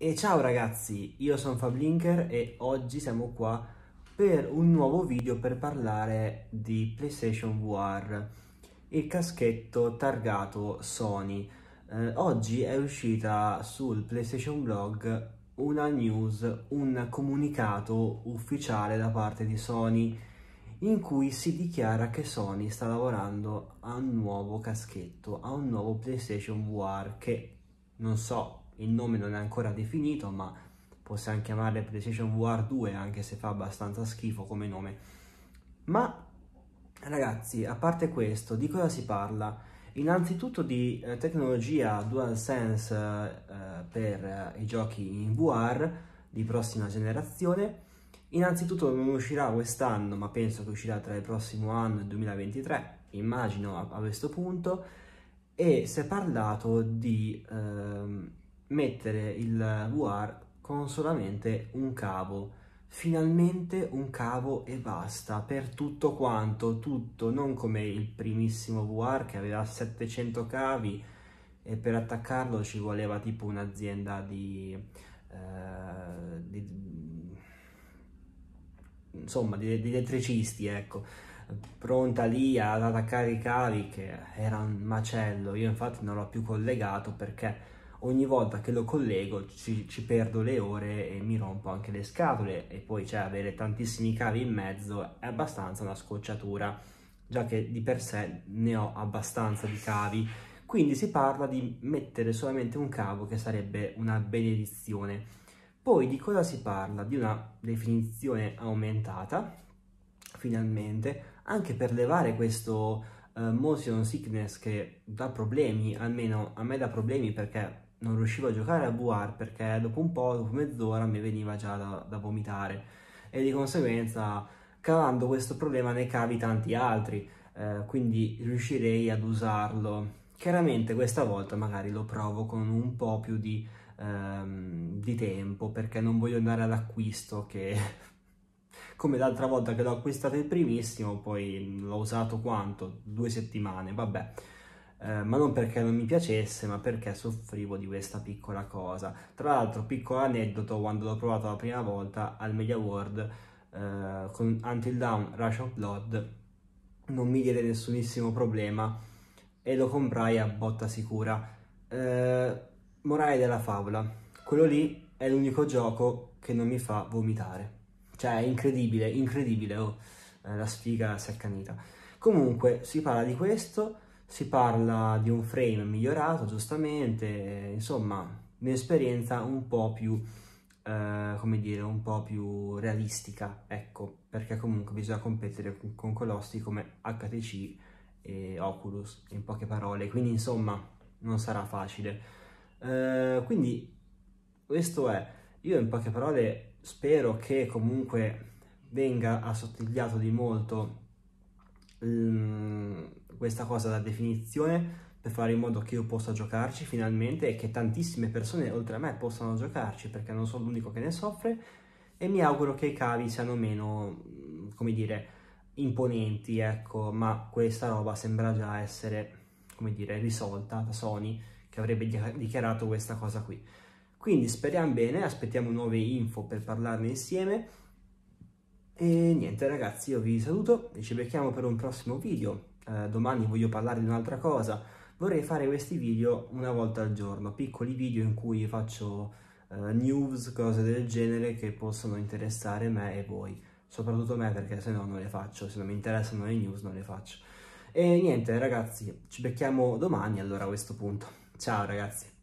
E ciao ragazzi, io sono Fablinker e oggi siamo qua per un nuovo video per parlare di PlayStation VR, il caschetto targato Sony. Eh, oggi è uscita sul PlayStation Blog una news, un comunicato ufficiale da parte di Sony in cui si dichiara che Sony sta lavorando a un nuovo caschetto, a un nuovo PlayStation VR che non so il nome non è ancora definito, ma possiamo chiamarle PlayStation VR 2 anche se fa abbastanza schifo come nome. Ma ragazzi, a parte questo, di cosa si parla? Innanzitutto di eh, tecnologia DualSense eh, per eh, i giochi in VR di prossima generazione. Innanzitutto non uscirà quest'anno, ma penso che uscirà tra il prossimo anno e il 2023, immagino a, a questo punto. E si è parlato di ehm, mettere il VR con solamente un cavo. Finalmente un cavo e basta. Per tutto quanto, tutto, non come il primissimo VR che aveva 700 cavi e per attaccarlo ci voleva tipo un'azienda di, eh, di, insomma di, di, elettricisti ecco. Pronta lì ad attaccare i cavi che era un macello. Io infatti non l'ho più collegato perché ogni volta che lo collego ci, ci, perdo le ore e mi rompo anche le scatole. E poi cioè avere tantissimi cavi in mezzo è abbastanza una scocciatura già che di per sé ne ho abbastanza di cavi. Quindi si parla di mettere solamente un cavo che sarebbe una benedizione. Poi di cosa si parla? di una definizione aumentata finalmente. Anche per levare questo uh, motion sickness che dà problemi almeno a me dà problemi perché non riuscivo a giocare a VR perché dopo un po', dopo mezz'ora, mi veniva già da, da vomitare e di conseguenza cavando questo problema ne cavi tanti altri, eh, quindi riuscirei ad usarlo. Chiaramente questa volta magari lo provo con un po' più di, ehm, di tempo perché non voglio andare all'acquisto che come l'altra volta che l'ho acquistato il primissimo poi l'ho usato quanto? Due settimane, vabbè eh, ma non perché non mi piacesse, ma perché soffrivo di questa piccola cosa. Tra l'altro, piccolo aneddoto, quando l'ho provato la prima volta al Media World eh, con Until Dawn Rush of Blood, non mi diede nessunissimo problema e lo comprai a botta sicura. Eh, morale della favola, quello lì è l'unico gioco che non mi fa vomitare. Cioè, è incredibile, incredibile, oh, eh, la sfiga si è accanita. Comunque, si parla di questo si parla di un frame migliorato giustamente, insomma un'esperienza un po' più, eh, come dire, un po' più realistica, ecco, perché comunque bisogna competere con, con colossi come HTC e Oculus, in poche parole, quindi insomma non sarà facile. Eh, quindi questo è, io in poche parole spero che comunque venga assottigliato di molto um, questa cosa da definizione per fare in modo che io possa giocarci finalmente e che tantissime persone oltre a me possano giocarci perché non sono l'unico che ne soffre e mi auguro che i cavi siano meno, come dire, imponenti, ecco, ma questa roba sembra già essere, come dire, risolta da Sony che avrebbe dichiarato questa cosa qui. Quindi speriamo bene, aspettiamo nuove info per parlarne insieme e niente ragazzi, io vi saluto e ci becchiamo per un prossimo video. Eh, domani voglio parlare di un'altra cosa. Vorrei fare questi video una volta al giorno, piccoli video in cui faccio eh, news, cose del genere che possono interessare me e voi. Soprattutto me perché se no non le faccio, se non mi interessano le news non le faccio. E niente ragazzi, ci becchiamo domani allora a questo punto. Ciao ragazzi.